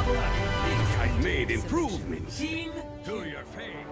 I made improvements to your fame.